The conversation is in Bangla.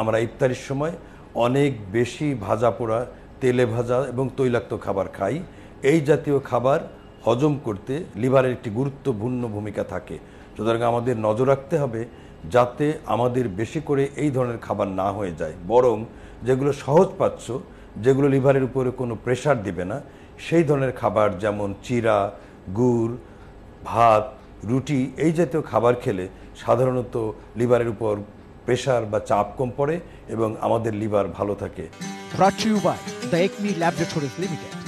আমরা ইফতারির সময় অনেক বেশি ভাজা পোড়া, তেলে ভাজা এবং তৈলাক্ত খাবার খাই। এই জাতীয় খাবার হজম করতে লিভারের একটি গুরুত্বপূর্ণ ভূমিকা থাকে। সুতরাং আমাদের নজর রাখতে হবে যাতে আমাদের বেশি করে এই ধরনের খাবার না হয়ে যায়। বরং যেগুলো সহজ পাচ্ছ, যেগুলো লিভারের উপরে কোনো প্রেশার দিবে না, সেই ধরনের খাবার যেমন চিরা, গুড়, ভাত, রুটি, এই জাতীয় খাবার খেলে সাধারণত লিভারের উপর প্রেশার বা চাপ কম পড়ে এবং আমাদের লিভার ভালো থাকে। প্রাচ্যুবাই দ্য একমি ল্যাবরেটরিজ লিমিটেড।